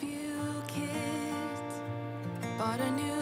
Few kids, bought a new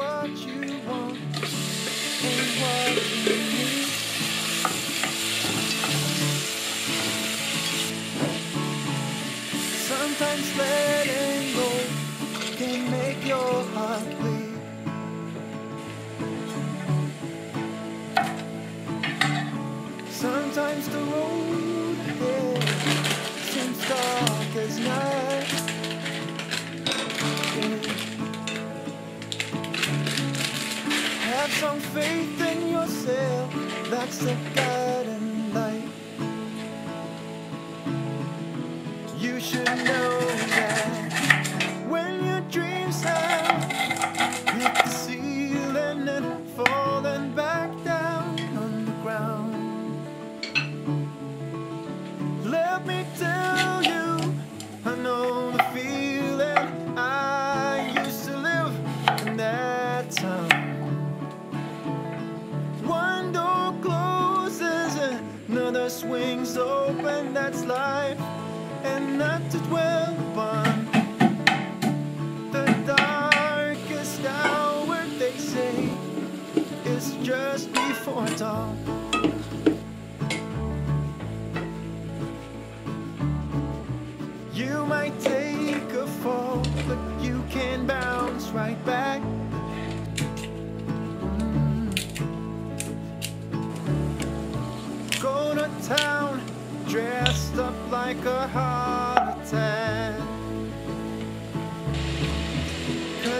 what you want and what you need. Sometimes letting go can make your heart bleed. Sometimes the road yeah, seems dark as night. Have some faith in yourself, that's the guiding light. You should know.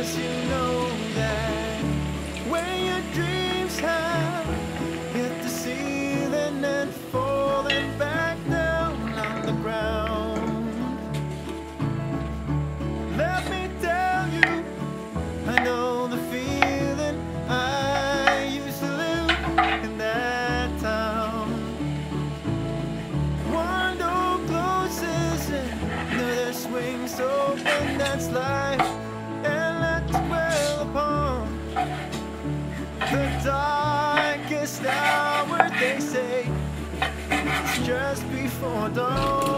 because you know that they say. Just before dawn.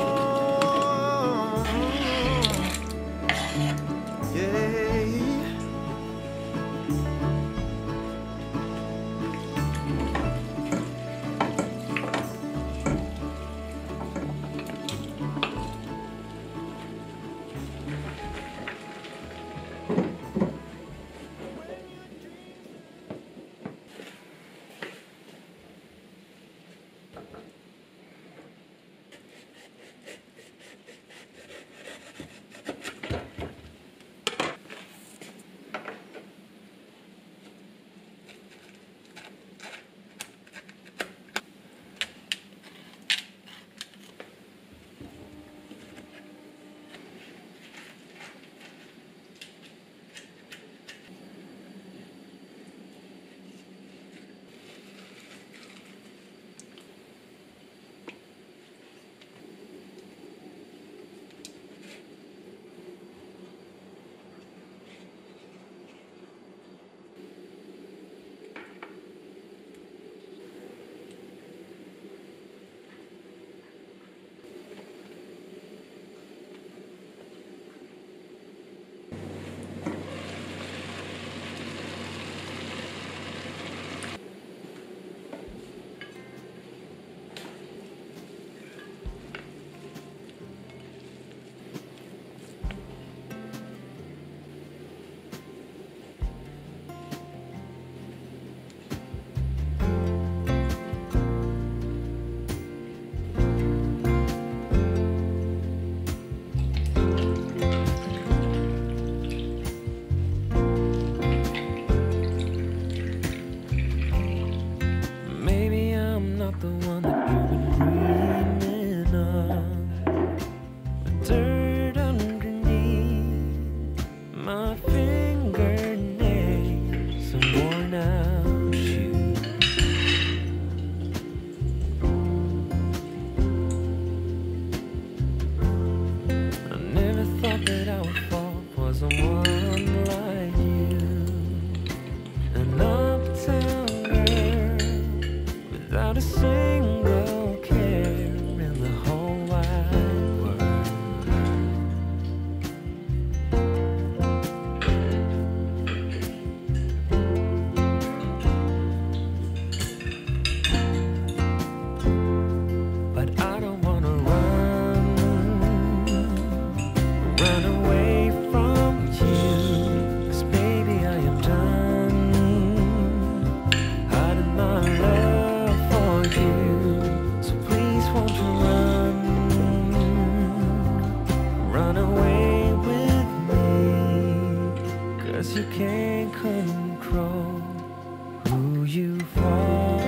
run away with me. Cause you can't control who you fall